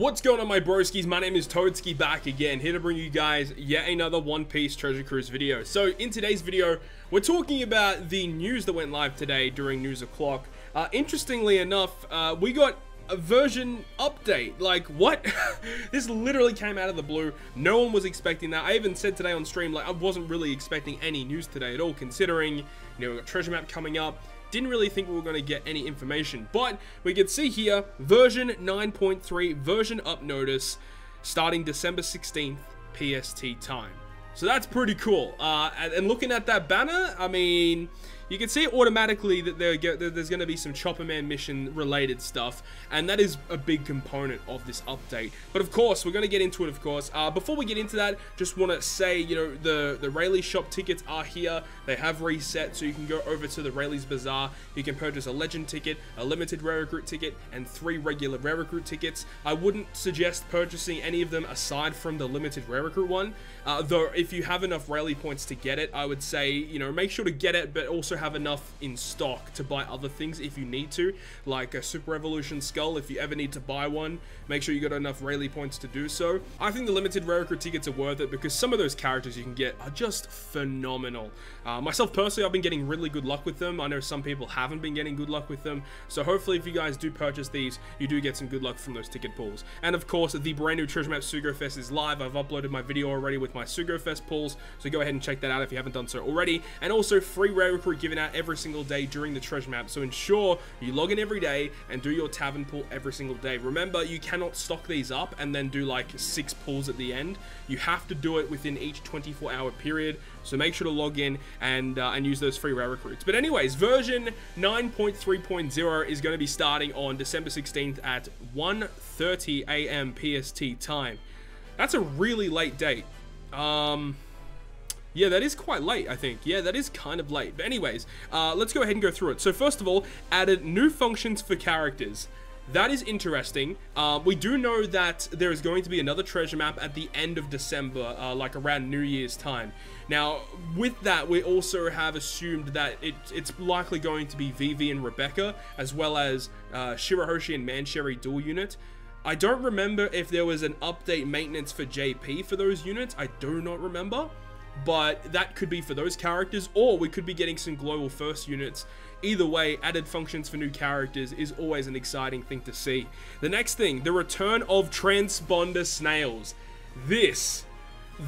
What's going on my broskies? My name is Toadskii back again, here to bring you guys yet another One Piece Treasure Cruise video. So in today's video, we're talking about the news that went live today during News O'Clock. Uh, interestingly enough, uh, we got a version update. Like, what? this literally came out of the blue. No one was expecting that. I even said today on stream, like, I wasn't really expecting any news today at all, considering, you know, we got Treasure Map coming up. Didn't really think we were going to get any information, but we can see here, version 9.3, version up notice, starting December 16th, PST time. So that's pretty cool. Uh, and looking at that banner, I mean, you can see automatically that there's going to be some Chopper Man mission related stuff, and that is a big component of this update. But of course, we're going to get into it, of course. Uh, before we get into that, just want to say, you know, the, the Rayleigh shop tickets are here. They have reset, so you can go over to the Rayleigh's Bazaar. You can purchase a Legend ticket, a Limited Rare Recruit ticket, and three regular Rare Recruit tickets. I wouldn't suggest purchasing any of them aside from the Limited Rare Recruit one, uh, though if you have enough Rayleigh points to get it, I would say, you know, make sure to get it, but also have enough in stock to buy other things if you need to, like a Super Evolution Skull if you ever need to buy one. Make sure you got enough Rayleigh points to do so. I think the limited rare tickets are worth it because some of those characters you can get are just phenomenal. Uh, myself personally, I've been getting really good luck with them. I know some people haven't been getting good luck with them. So hopefully if you guys do purchase these, you do get some good luck from those ticket pulls. And of course, the brand new Treasure Map Sugo Fest is live. I've uploaded my video already with my Sugo Fest pulls. So go ahead and check that out if you haven't done so already. And also free rare recruit given out every single day during the Treasure Map. So ensure you log in every day and do your tavern pull every single day. Remember, you cannot stock these up and then do like six pulls at the end. You have to do it within each 24 hour period. So make sure to log in and uh, and use those free rare recruits. But anyways, version 9.3.0 is going to be starting on December 16th at 1:30 a.m. PST time. That's a really late date. Um, yeah, that is quite late, I think. Yeah, that is kind of late. But anyways, uh, let's go ahead and go through it. So first of all, added new functions for characters. That is interesting. Uh, we do know that there is going to be another treasure map at the end of December, uh, like around New Year's time. Now, with that, we also have assumed that it, it's likely going to be Vivi and Rebecca, as well as uh, Shirahoshi and Mancherry dual unit. I don't remember if there was an update maintenance for JP for those units. I do not remember but that could be for those characters, or we could be getting some global first units. Either way, added functions for new characters is always an exciting thing to see. The next thing, the return of transponder snails. This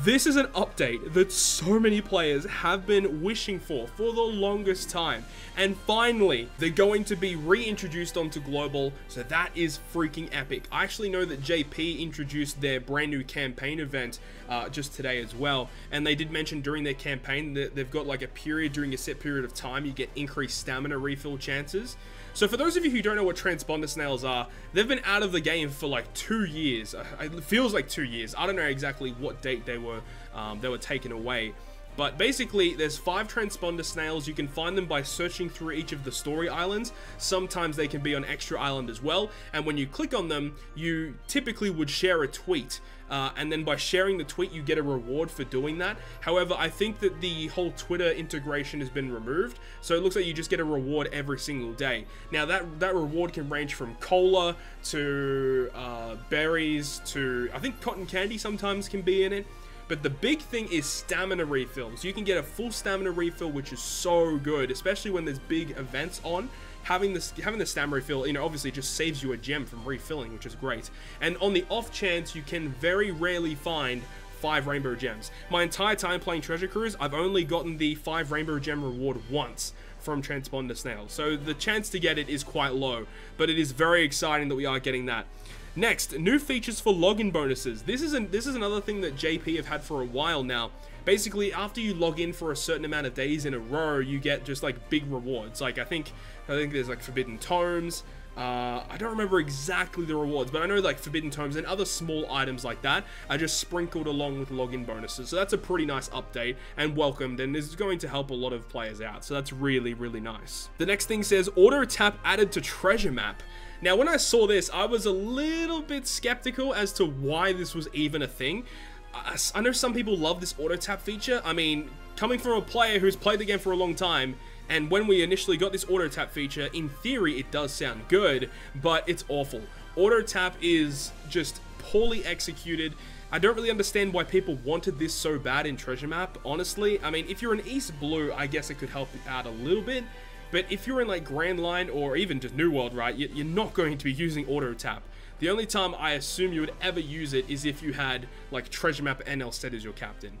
this is an update that so many players have been wishing for for the longest time. And finally, they're going to be reintroduced onto Global, so that is freaking epic. I actually know that JP introduced their brand new campaign event uh, just today as well. And they did mention during their campaign that they've got like a period during a set period of time, you get increased stamina refill chances. So for those of you who don't know what transponder snails are, they've been out of the game for like two years. Uh, it feels like two years. I don't know exactly what date they were um, they were taken away. But basically, there's five transponder snails. You can find them by searching through each of the story islands. Sometimes they can be on extra island as well. And when you click on them, you typically would share a tweet. Uh, and then by sharing the tweet, you get a reward for doing that. However, I think that the whole Twitter integration has been removed, so it looks like you just get a reward every single day. Now, that, that reward can range from cola to uh, berries to, I think cotton candy sometimes can be in it. But the big thing is stamina refills. You can get a full stamina refill, which is so good, especially when there's big events on. Having this, having the stamina refill, you know, obviously just saves you a gem from refilling, which is great. And on the off chance, you can very rarely find five rainbow gems. My entire time playing Treasure Cruise, I've only gotten the five rainbow gem reward once from Transponder Snail. So the chance to get it is quite low, but it is very exciting that we are getting that. Next, new features for login bonuses. This is, an, this is another thing that JP have had for a while now. Basically, after you log in for a certain amount of days in a row, you get just like big rewards. Like I think, I think there's like Forbidden Tomes. Uh, I don't remember exactly the rewards, but I know like Forbidden Tomes and other small items like that are just sprinkled along with login bonuses. So that's a pretty nice update and welcomed and is going to help a lot of players out. So that's really, really nice. The next thing says auto tap added to treasure map. Now, when I saw this, I was a little bit skeptical as to why this was even a thing. I, know some people love this auto tap feature. I mean, coming from a player who's played the game for a long time, and when we initially got this auto tap feature, in theory it does sound good, but it's awful. Auto tap is just poorly executed. I don't really understand why people wanted this so bad in Treasure Map, honestly. I mean, if you're an East Blue, I guess it could help you out a little bit. But if you're in like Grand Line or even just New World, right, you're not going to be using Auto Tap. The only time I assume you would ever use it is if you had like Treasure Map NL set as your captain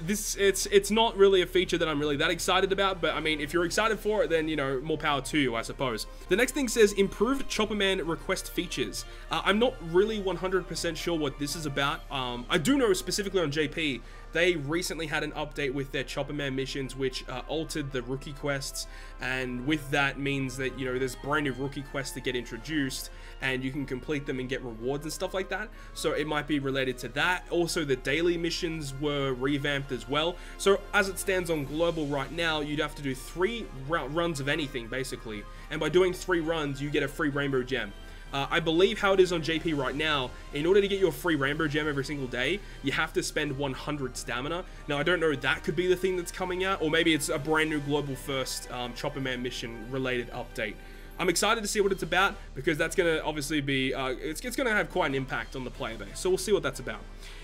this it's it's not really a feature that I'm really that excited about, but I mean, if you're excited for it, then you know more power to you, I suppose. The next thing says improved Chopperman request features. Uh, I'm not really 100% sure what this is about. Um, I do know specifically on JP they recently had an update with their Chopper Man missions, which uh, altered the rookie quests, and with that means that you know there's brand new rookie quests to get introduced, and you can complete them and get rewards and stuff like that. So it might be related to that. Also, the daily missions were revamped as well. So as it stands on global right now, you'd have to do three runs of anything basically, and by doing three runs, you get a free rainbow gem. Uh, I believe how it is on JP right now, in order to get your free Rainbow Gem every single day, you have to spend 100 stamina. Now, I don't know, that could be the thing that's coming out, or maybe it's a brand new Global First um, Chopper Man mission related update. I'm excited to see what it's about, because that's going to obviously be, uh, it's, it's going to have quite an impact on the player base, so we'll see what that's about.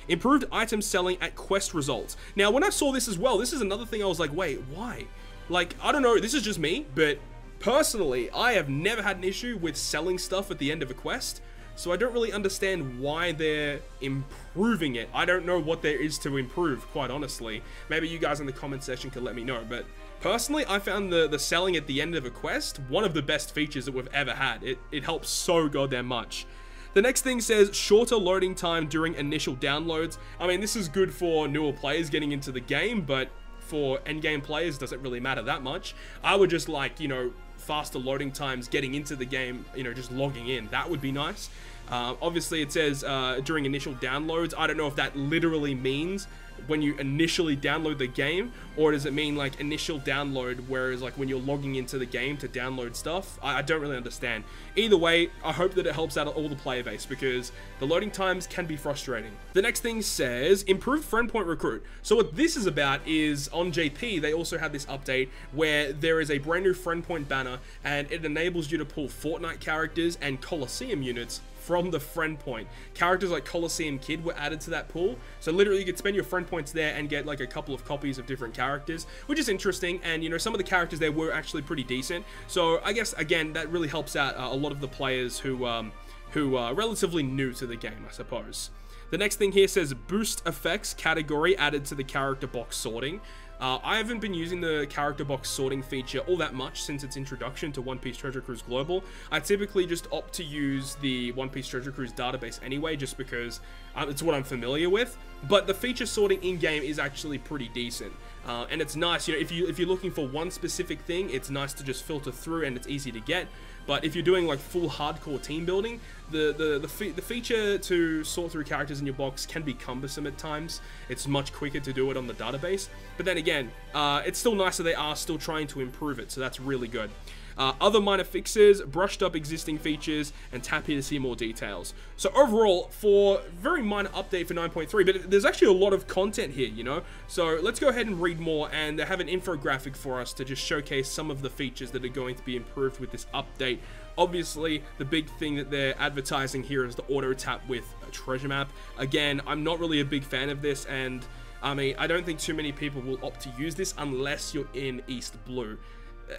Improved item selling at quest results. Now, when I saw this as well, this is another thing I was like, wait, why? Like, I don't know, this is just me, but Personally, I have never had an issue with selling stuff at the end of a quest, so I don't really understand why they're improving it. I don't know what there is to improve, quite honestly. Maybe you guys in the comment section can let me know, but personally, I found the, the selling at the end of a quest one of the best features that we've ever had. It, it helps so goddamn much. The next thing says shorter loading time during initial downloads. I mean, this is good for newer players getting into the game, but for endgame players, doesn't really matter that much. I would just like, you know, faster loading times getting into the game, you know, just logging in. That would be nice. Uh, obviously, it says uh, during initial downloads. I don't know if that literally means when you initially download the game, or does it mean like initial download, whereas like when you're logging into the game to download stuff? I, I, don't really understand. Either way, I hope that it helps out all the player base because the loading times can be frustrating. The next thing says improved friend point recruit. So what this is about is on JP, they also had this update where there is a brand new friend point banner and it enables you to pull Fortnight characters and Coliseum units from the friend point. Characters like Coliseum Kid were added to that pool, so literally you could spend your friend points there and get like a couple of copies of different characters, which is interesting, and you know, some of the characters there were actually pretty decent, so I guess, again, that really helps out uh, a lot of the players who, um, who are relatively new to the game, I suppose. The next thing here says boost effects category added to the character box sorting. Uh, I haven't been using the character box sorting feature all that much since its introduction to One Piece Treasure Cruise Global. I typically just opt to use the One Piece Treasure Cruise database anyway, just because um, it's what I'm familiar with. But the feature sorting in-game is actually pretty decent. Uh, and it's nice, you know, if, you, if you're looking for one specific thing, it's nice to just filter through and it's easy to get. But if you're doing like full hardcore team building, the the the, fe the, feature to sort through characters in your box can be cumbersome at times. It's much quicker to do it on the database. But then again, uh, it's still nice that they are still trying to improve it, so that's really good. Uh, other minor fixes, brushed up existing features, and tap here to see more details. So overall, for very minor update for 9.3, but there's actually a lot of content here, you know? So let's go ahead and read more, and they have an infographic for us to just showcase some of the features that are going to be improved with this update. Obviously, the big thing that they're advertising here is the auto tap with a treasure map. Again, I'm not really a big fan of this, and I mean, I don't think too many people will opt to use this unless you're in East Blue.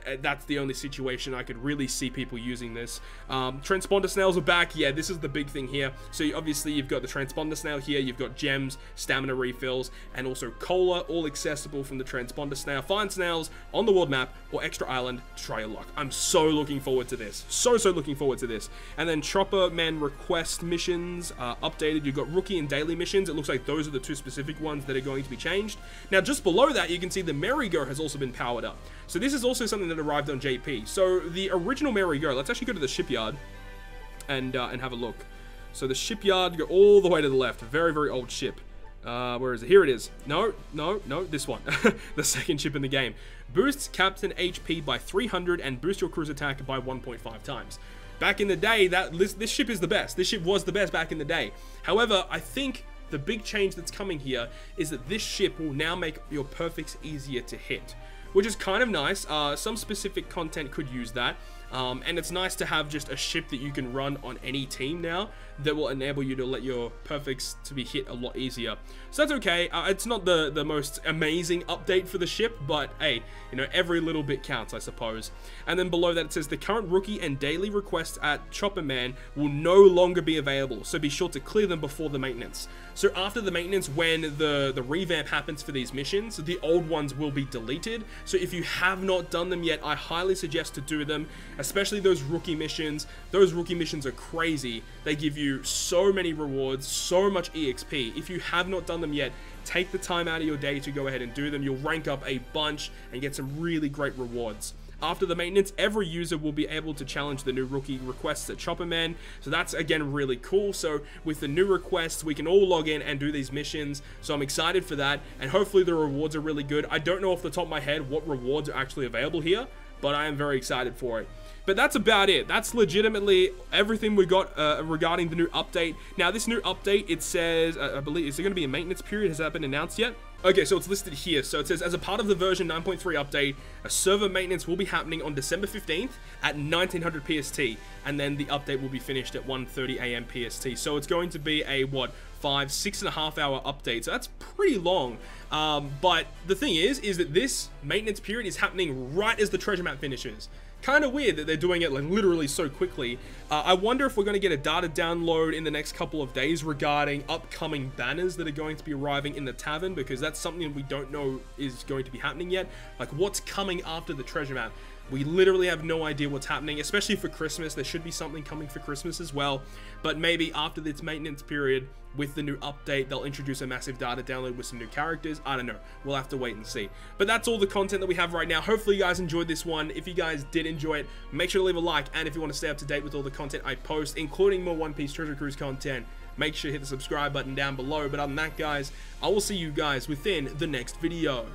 Uh, that's the only situation I could really see people using this. Um, transponder snails are back. Yeah, this is the big thing here. So obviously you've got the transponder snail here. You've got gems, stamina refills, and also cola, all accessible from the transponder snail. Find snails on the world map or extra island to try your luck. I'm so looking forward to this. So, so looking forward to this. And then Chopper Man request missions uh, updated. You've got rookie and daily missions. It looks like those are the two specific ones that are going to be changed. Now, just below that, you can see the merry-go has also been powered up. So this is also something that arrived on JP. So the original merry-go, let's actually go to the shipyard and, uh, and have a look. So the shipyard, go all the way to the left. Very, very old ship. Uh, where is it? Here it is. No, no, no, this one. the second ship in the game. Boosts captain HP by 300 and boost your cruise attack by 1.5 times. Back in the day, that this, this ship is the best. This ship was the best back in the day. However, I think the big change that's coming here is that this ship will now make your perfects easier to hit which is kind of nice. Uh, some specific content could use that. Um, and it's nice to have just a ship that you can run on any team now that will enable you to let your perfects to be hit a lot easier. So that's okay. Uh, it's not the, the most amazing update for the ship, but hey, you know, every little bit counts, I suppose. And then below that it says the current rookie and daily requests at Chopper Man will no longer be available, so be sure to clear them before the maintenance. So after the maintenance, when the, the revamp happens for these missions, the old ones will be deleted. So if you have not done them yet, I highly suggest to do them, especially those rookie missions. Those rookie missions are crazy. They give you so many rewards, so much EXP. If you have not done them yet, take the time out of your day to go ahead and do them. You'll rank up a bunch and get some really great rewards. After the maintenance, every user will be able to challenge the new rookie requests at Chopperman. So that's again really cool. So with the new requests, we can all log in and do these missions. So I'm excited for that. And hopefully the rewards are really good. I don't know off the top of my head what rewards are actually available here, but I am very excited for it. But that's about it. That's legitimately everything we got uh, regarding the new update. Now, this new update, it says, uh, I believe, is there going to be a maintenance period? Has that been announced yet? Okay, so it's listed here. So it says, as a part of the version 9.3 update, a server maintenance will be happening on December 15th at 1900 PST, and then the update will be finished at 1.30 AM PST. So it's going to be a, what, five, six and a half hour update. So that's pretty long. Um, but the thing is, is that this maintenance period is happening right as the treasure map finishes kind of weird that they're doing it like literally so quickly. Uh, I wonder if we're going to get a data download in the next couple of days regarding upcoming banners that are going to be arriving in the tavern because that's something we don't know is going to be happening yet. Like what's coming after the treasure map. We literally have no idea what's happening, especially for Christmas. There should be something coming for Christmas as well. But maybe after this maintenance period, with the new update, they'll introduce a massive data download with some new characters. I don't know. We'll have to wait and see. But that's all the content that we have right now. Hopefully you guys enjoyed this one. If you guys did enjoy it, make sure to leave a like. And if you want to stay up to date with all the content I post, including more One Piece Treasure Cruise content, make sure to hit the subscribe button down below. But other than that, guys, I will see you guys within the next video.